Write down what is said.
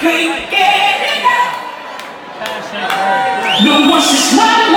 Can't get enough. No one should try.